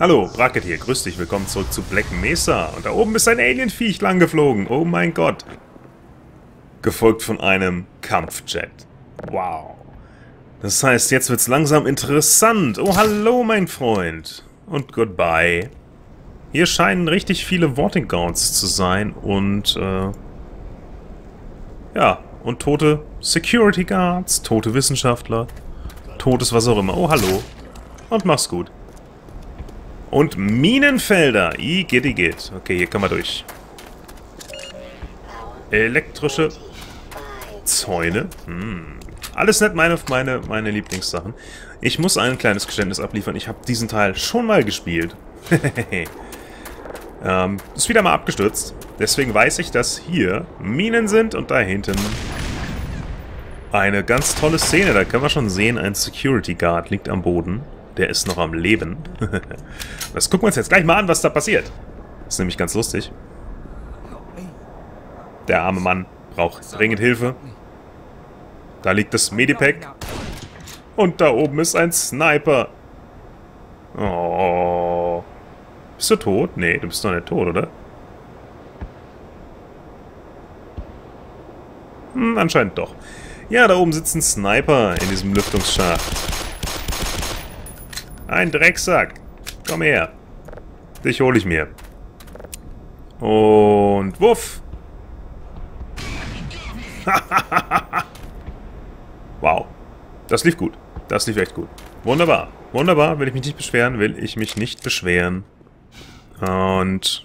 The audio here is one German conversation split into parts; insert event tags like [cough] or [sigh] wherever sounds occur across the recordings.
Hallo, Bracket hier, grüß dich, willkommen zurück zu Black Mesa. Und da oben ist ein Alienviech lang geflogen, oh mein Gott. Gefolgt von einem Kampfjet. Wow. Das heißt, jetzt wird's langsam interessant. Oh, hallo, mein Freund. Und goodbye. Hier scheinen richtig viele Voting Guards zu sein und, äh... Ja, und tote Security Guards, tote Wissenschaftler, totes was auch immer. Oh, hallo. Und mach's gut. Und Minenfelder. I geht, I geht. Okay, hier kann man durch. Elektrische Zäune. Hm. Alles nett, meine, meine, meine Lieblingssachen. Ich muss ein kleines Geständnis abliefern. Ich habe diesen Teil schon mal gespielt. [laughs] ähm, ist wieder mal abgestürzt. Deswegen weiß ich, dass hier Minen sind und da hinten eine ganz tolle Szene. Da können wir schon sehen, ein Security Guard liegt am Boden. Der ist noch am Leben. [laughs] das gucken wir uns jetzt gleich mal an, was da passiert. Das ist nämlich ganz lustig. Der arme Mann braucht dringend Hilfe. Da liegt das Medipack. Und da oben ist ein Sniper. Oh. Bist du tot? Nee, du bist doch nicht tot, oder? Hm, anscheinend doch. Ja, da oben sitzt ein Sniper in diesem Lüftungsschacht. Ein Drecksack. Komm her. Dich hole ich mir. Und wuff. [laughs] wow. Das lief gut. Das lief echt gut. Wunderbar. Wunderbar. Will ich mich nicht beschweren? Will ich mich nicht beschweren. Und...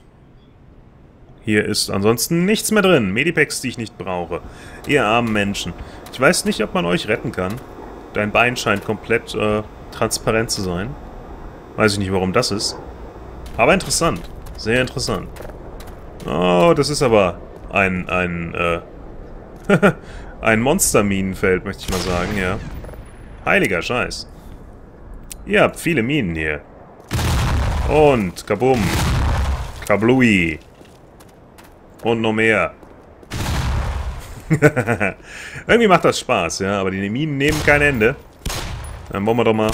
Hier ist ansonsten nichts mehr drin. Medipacks, die ich nicht brauche. Ihr armen Menschen. Ich weiß nicht, ob man euch retten kann. Dein Bein scheint komplett äh, transparent zu sein. Weiß ich nicht, warum das ist. Aber interessant. Sehr interessant. Oh, das ist aber ein, ein, äh, [laughs] ein Monster-Minenfeld, möchte ich mal sagen, ja. Heiliger Scheiß. Ihr habt viele Minen hier. Und, kabum. Kablui. Und noch mehr. [laughs] Irgendwie macht das Spaß, ja, aber die Minen nehmen kein Ende. Dann wollen wir doch mal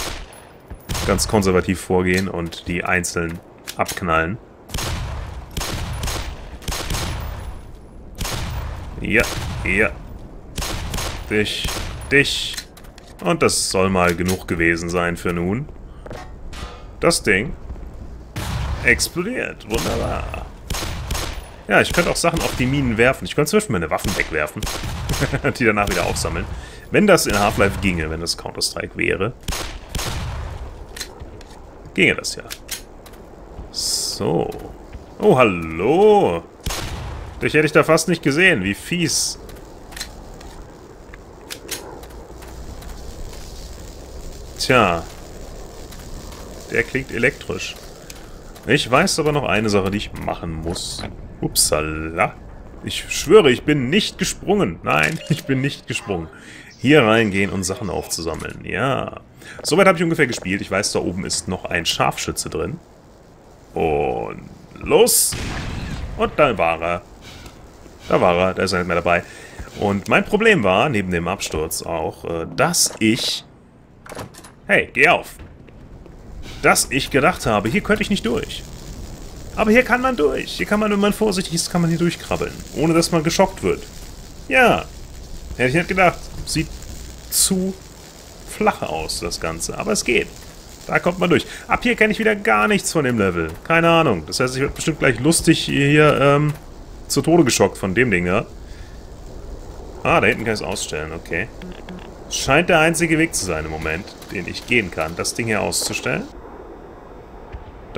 ganz konservativ vorgehen und die einzeln abknallen. Ja, ja. Dich, dich. Und das soll mal genug gewesen sein für nun. Das Ding explodiert. Wunderbar. Ja, ich könnte auch Sachen auf die Minen werfen. Ich könnte zum Beispiel meine Waffen wegwerfen. [laughs] die danach wieder aufsammeln. Wenn das in Half-Life ginge, wenn das Counter-Strike wäre ginge das ja. So. Oh, hallo. Dich hätte ich da fast nicht gesehen. Wie fies. Tja. Der klingt elektrisch. Ich weiß aber noch eine Sache, die ich machen muss. Upsala. Ich schwöre, ich bin nicht gesprungen. Nein, [laughs] ich bin nicht gesprungen. Hier reingehen und Sachen aufzusammeln. Ja. Soweit habe ich ungefähr gespielt. Ich weiß, da oben ist noch ein Scharfschütze drin. Und los. Und da war er. Da war er. Da ist er nicht mehr dabei. Und mein Problem war, neben dem Absturz auch, äh, dass ich... Hey, geh auf. Dass ich gedacht habe, hier könnte ich nicht durch. Aber hier kann man durch. Hier kann man, wenn man vorsichtig ist, kann man hier durchkrabbeln. Ohne dass man geschockt wird. Ja. Hätte ich nicht gedacht. Sieht zu flach aus, das Ganze. Aber es geht. Da kommt man durch. Ab hier kenne ich wieder gar nichts von dem Level. Keine Ahnung. Das heißt, ich werde bestimmt gleich lustig hier ähm, zu Tode geschockt von dem Ding da. Ah, da hinten kann ich es ausstellen. Okay. Scheint der einzige Weg zu sein im Moment, den ich gehen kann, das Ding hier auszustellen.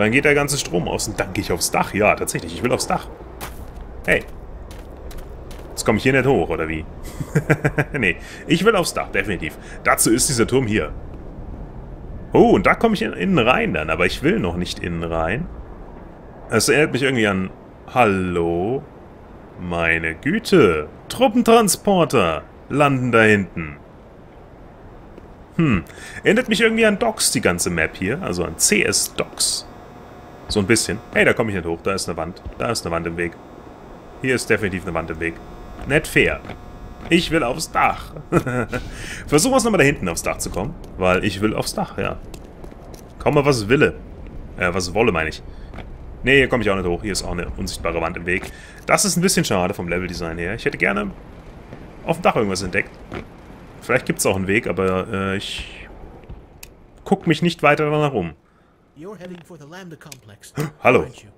Dann geht der ganze Strom aus und dann gehe ich aufs Dach. Ja, tatsächlich, ich will aufs Dach. Hey. Jetzt komme ich hier nicht hoch, oder wie? [laughs] nee, ich will aufs Dach, definitiv. Dazu ist dieser Turm hier. Oh, und da komme ich in, innen rein dann, aber ich will noch nicht innen rein. Es erinnert mich irgendwie an... Hallo? Meine Güte. Truppentransporter landen da hinten. Hm, erinnert mich irgendwie an Docks, die ganze Map hier. Also an CS Docks. So ein bisschen. Hey, da komme ich nicht hoch. Da ist eine Wand. Da ist eine Wand im Weg. Hier ist definitiv eine Wand im Weg. Nicht fair. Ich will aufs Dach. [laughs] Versuchen wir es nochmal da hinten aufs Dach zu kommen. Weil ich will aufs Dach, ja. Komme was wille. Äh, was wolle, meine ich. Nee, hier komme ich auch nicht hoch. Hier ist auch eine unsichtbare Wand im Weg. Das ist ein bisschen schade vom Leveldesign her. Ich hätte gerne auf dem Dach irgendwas entdeckt. Vielleicht gibt es auch einen Weg, aber äh, ich guck mich nicht weiter danach um. You're heading for the Lambda complex. [gasps] You?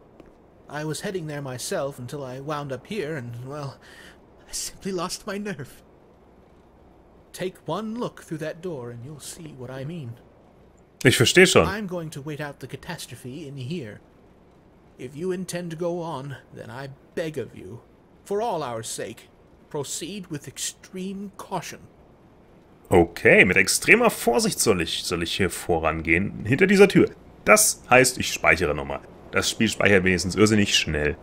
I was heading there myself until I wound up here and, well, I simply lost my nerve. Take one look through that door and you'll see what I mean. Ich verstehe schon. I'm going to wait out the catastrophe in here. If you intend to go on, then I beg of you, for all our sake, proceed with extreme caution. Okay, mit extremer Vorsicht soll ich, soll ich hier vorangehen. Hinter dieser Tür. Das heißt, ich speichere nochmal. Das Spiel speichert wenigstens irrsinnig schnell.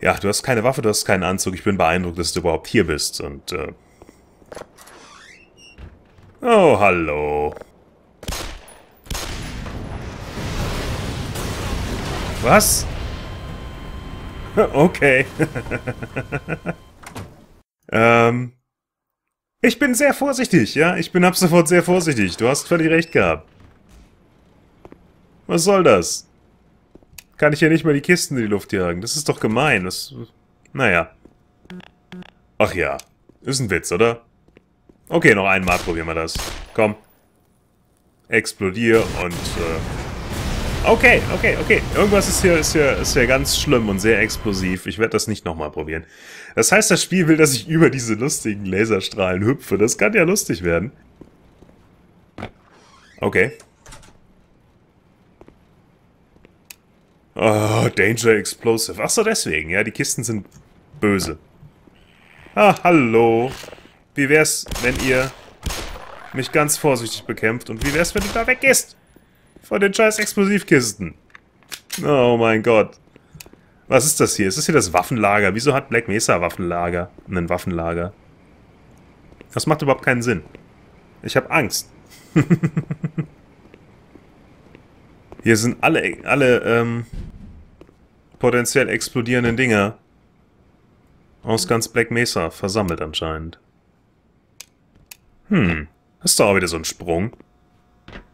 Ja, du hast keine Waffe, du hast keinen Anzug. Ich bin beeindruckt, dass du überhaupt hier bist. Und, äh... Oh, hallo. Was? [laughs] Okay. [laughs] ähm... Ich bin sehr vorsichtig, ja? Ich bin ab sofort sehr vorsichtig. Du hast völlig recht gehabt. Was soll das? Kann ich ja nicht mal die Kisten in die Luft jagen. Das ist doch gemein. Das... Naja. Ach ja. Ist ein Witz, oder? Okay, noch einmal probieren wir das. Komm. Explodier und... Äh okay, okay, okay. Irgendwas ist hier, ist, hier, ist hier ganz schlimm und sehr explosiv. Ich werde das nicht nochmal probieren. Das heißt, das Spiel will, dass ich über diese lustigen Laserstrahlen hüpfe. Das kann ja lustig werden. Okay. Oh, Danger Explosive. Ach so, deswegen. Ja, die Kisten sind böse. Ah, hallo. Wie wär's, wenn ihr mich ganz vorsichtig bekämpft? Und wie wär's, wenn du da weggehst? Von den scheiß Explosivkisten. Oh mein Gott. Was ist das hier? Ist das hier das Waffenlager? Wieso hat Black Mesa Waffenlager? Ein Waffenlager. Das macht überhaupt keinen Sinn. Ich habe Angst. [laughs] hier sind alle, alle, ähm, potenziell explodierenden Dinger aus ganz Black Mesa versammelt anscheinend. Hm, das ist doch auch wieder so ein Sprung.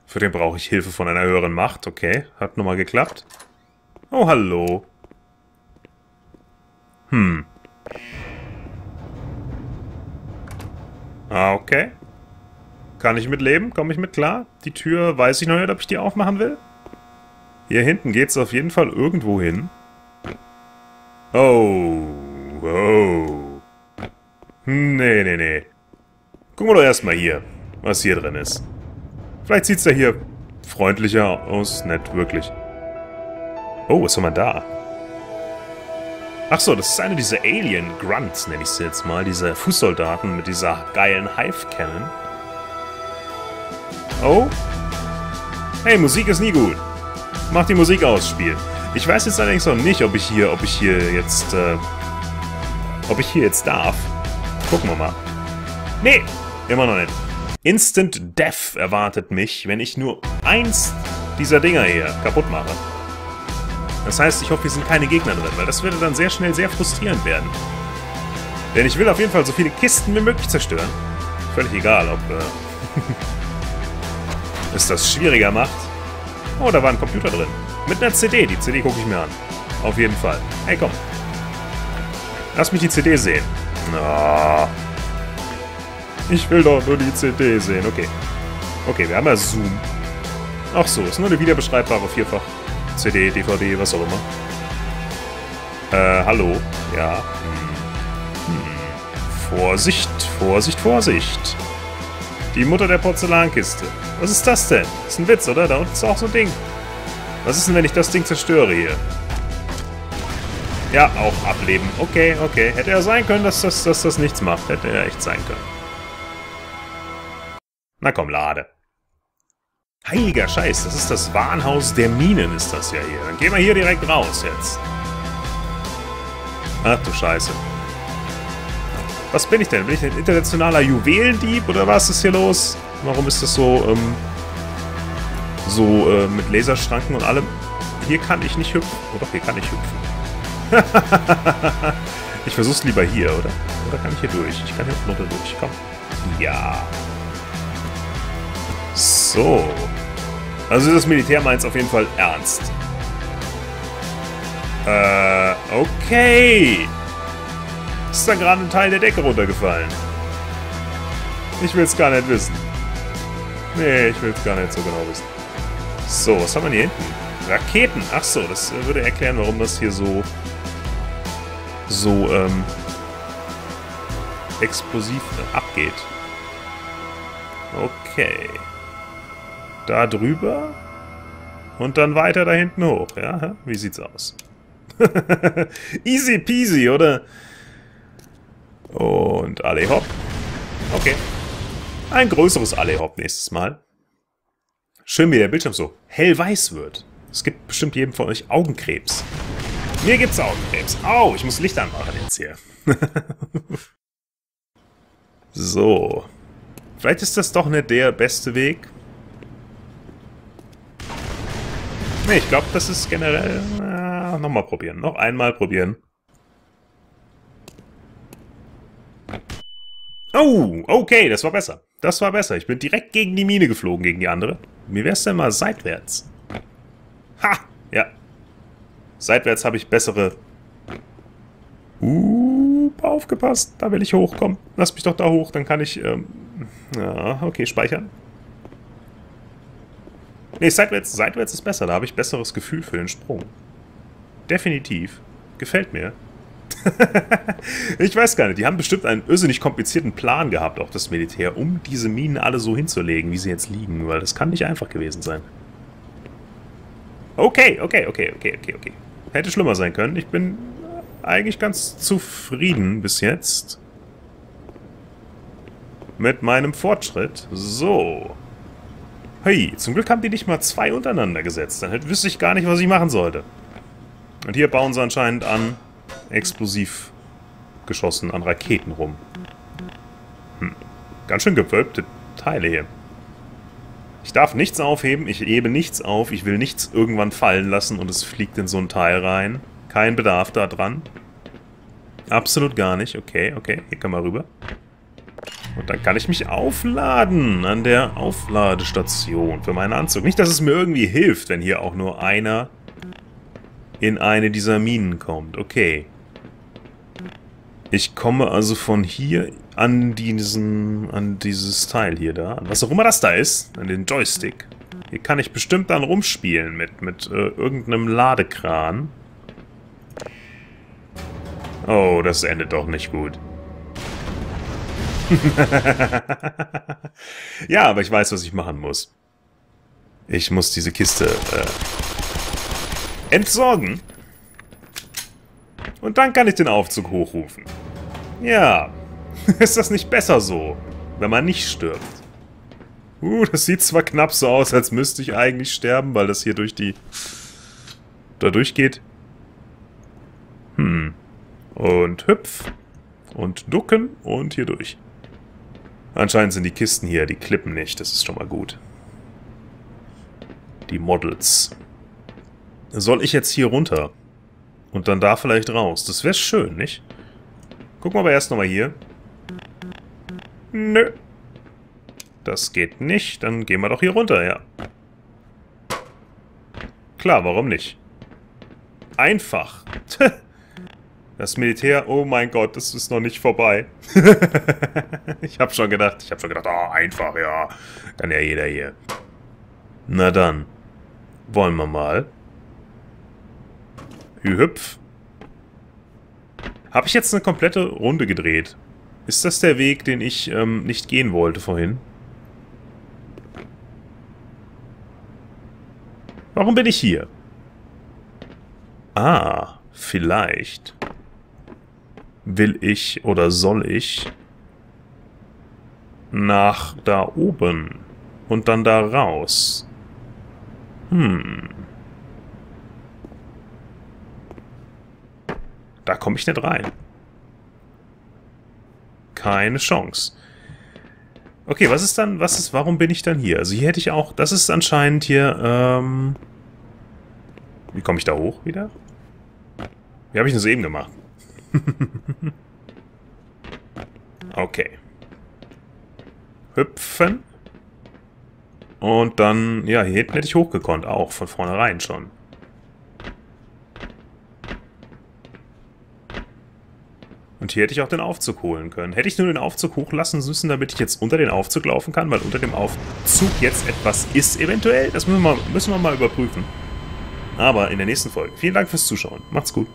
Für den brauche ich Hilfe von einer höheren Macht. Okay, hat nochmal geklappt. Oh, hallo. Hm. Ah, okay. Kann ich mitleben? Komme ich mit klar? Die Tür, weiß ich noch nicht, ob ich die aufmachen will? Hier hinten geht es auf jeden Fall irgendwo hin. Oh. Oh. Nee, nee, nee. Gucken wir doch erstmal hier, was hier drin ist. Vielleicht sieht es ja hier freundlicher aus. Nett, wirklich. Oh, was haben wir da? Achso, das ist eine dieser Alien Grunts, nenne ich sie jetzt mal. Diese Fußsoldaten mit dieser geilen Hive Cannon. Oh. Hey, Musik ist nie gut. Mach die Musik aus, Spiel. Ich weiß jetzt allerdings noch nicht, ob ich hier, ob ich hier jetzt, äh, ob ich hier jetzt darf. Gucken wir mal. Nee, immer noch nicht. Instant Death erwartet mich, wenn ich nur eins dieser Dinger hier kaputt mache. Das heißt, ich hoffe, hier sind keine Gegner drin, weil das würde dann sehr schnell sehr frustrierend werden. Denn ich will auf jeden Fall so viele Kisten wie möglich zerstören. Völlig egal, ob äh, [laughs] es das schwieriger macht. Oh, da war ein Computer drin. Mit einer CD. Die CD gucke ich mir an. Auf jeden Fall. Hey, komm. Lass mich die CD sehen. Na. Ich will doch nur die CD sehen. Okay. Okay, wir haben ja Zoom. Ach so, ist nur eine wiederbeschreibbare Vierfach. CD, DVD, was auch immer. Äh, hallo? Ja. Hm. Hm. Vorsicht, Vorsicht, Vorsicht. Die Mutter der Porzellankiste. Was ist das denn? Ist ein Witz, oder? Da unten ist auch so ein Ding. Was ist denn, wenn ich das Ding zerstöre hier? Ja, auch ableben. Okay, okay. Hätte ja sein können, dass das, dass das nichts macht. Hätte ja echt sein können. Na komm, lade. Heiliger Scheiß, das ist das Warenhaus der Minen, ist das ja hier. Dann gehen wir hier direkt raus jetzt. Ach du Scheiße. Was bin ich denn? Bin ich ein internationaler Juwelendieb oder was ist hier los? Warum ist das so, ähm, so äh, mit Laserschranken und allem? Hier kann ich nicht hüpfen. Oh doch, hier kann ich hüpfen. [laughs] ich versuch's lieber hier, oder? Oder kann ich hier durch? Ich kann hier runter durch. Komm. Ja. So. Also das Militär meint es auf jeden Fall ernst. Äh, okay. Ist da gerade ein Teil der Decke runtergefallen? Ich will es gar nicht wissen. Nee, ich will es gar nicht so genau wissen. So, was haben wir hier hinten? Raketen. Ach so, das würde erklären, warum das hier so so ähm, explosiv abgeht. Okay. Da drüber und dann weiter da hinten hoch. Ja, wie sieht's aus? [laughs] Easy peasy, oder? Und alle hopp. Okay. Ein größeres alle hopp nächstes Mal. Schön, wie der Bildschirm so hellweiß wird. Es gibt bestimmt jedem von euch Augenkrebs. Mir gibt's Augenkrebs. Au, ich muss Licht anmachen jetzt hier. [laughs] so. Vielleicht ist das doch nicht der beste Weg. Ne, ich glaube, das ist generell... Äh, Nochmal probieren. Noch einmal probieren. Oh, okay, das war besser. Das war besser. Ich bin direkt gegen die Mine geflogen, gegen die andere. Mir wär's denn mal seitwärts. Ha! Ja. Seitwärts habe ich bessere... Uh, aufgepasst. Da will ich hochkommen. Lass mich doch da hoch, dann kann ich... Ähm, ja, okay, speichern. Ne, seitwärts, seitwärts ist besser. Da habe ich besseres Gefühl für den Sprung. Definitiv. Gefällt mir. [laughs] ich weiß gar nicht, die haben bestimmt einen irrsinnig komplizierten Plan gehabt, auch das Militär, um diese Minen alle so hinzulegen, wie sie jetzt liegen, weil das kann nicht einfach gewesen sein. Okay, okay, okay, okay, okay, okay. Hätte schlimmer sein können. Ich bin eigentlich ganz zufrieden bis jetzt. Mit meinem Fortschritt. So. Hey, zum Glück haben die nicht mal zwei untereinander gesetzt. Dann wüsste ich gar nicht, was ich machen sollte. Und hier bauen sie anscheinend an explosiv geschossen an Raketen rum. Hm. Ganz schön gewölbte Teile hier. Ich darf nichts aufheben, ich hebe nichts auf, ich will nichts irgendwann fallen lassen und es fliegt in so ein Teil rein. Kein Bedarf da dran. Absolut gar nicht. Okay, okay, hier können wir rüber. Und dann kann ich mich aufladen an der Aufladestation für meinen Anzug. Nicht, dass es mir irgendwie hilft, wenn hier auch nur einer in eine dieser Minen kommt. Okay. Ich komme also von hier an diesen, an dieses Teil hier da, was auch immer das da ist, an den Joystick. Hier kann ich bestimmt dann rumspielen mit, mit äh, irgendeinem Ladekran. Oh, das endet doch nicht gut. [laughs] ja, aber ich weiß, was ich machen muss. Ich muss diese Kiste äh, entsorgen. Und dann kann ich den Aufzug hochrufen. Ja, [laughs] ist das nicht besser so, wenn man nicht stirbt? Uh, das sieht zwar knapp so aus, als müsste ich eigentlich sterben, weil das hier durch die... da durchgeht. Hm. Und hüpf. Und ducken und hier durch. Anscheinend sind die Kisten hier, die klippen nicht, das ist schon mal gut. Die Models. Soll ich jetzt hier runter? Und dann da vielleicht raus? Das wäre schön, nicht? Gucken wir aber erst nochmal hier. Nö. Das geht nicht. Dann gehen wir doch hier runter, ja. Klar, warum nicht? Einfach. [laughs] Das Militär, oh mein Gott, das ist noch nicht vorbei. [laughs] ich hab schon gedacht, ich hab schon gedacht, oh, einfach, ja. Kann ja jeder hier. Na dann. Wollen wir mal. Hüpf. Habe ich jetzt eine komplette Runde gedreht? Ist das der Weg, den ich ähm, nicht gehen wollte vorhin? Warum bin ich hier? Ah, vielleicht will ich oder soll ich nach da oben und dann da raus. Hm. Da komme ich nicht rein. Keine Chance. Okay, was ist dann, was ist, warum bin ich dann hier? Also hier hätte ich auch, das ist anscheinend hier, ähm... Wie komme ich da hoch wieder? Wie habe ich das eben gemacht? [laughs] okay. Hüpfen. Und dann, ja, hier hätte ich hochgekonnt, auch von vornherein schon. Hier hätte ich auch den Aufzug holen können. Hätte ich nur den Aufzug hochlassen müssen, damit ich jetzt unter den Aufzug laufen kann, weil unter dem Aufzug jetzt etwas ist eventuell. Das müssen wir, müssen wir mal überprüfen. Aber in der nächsten Folge. Vielen Dank fürs Zuschauen. Macht's gut.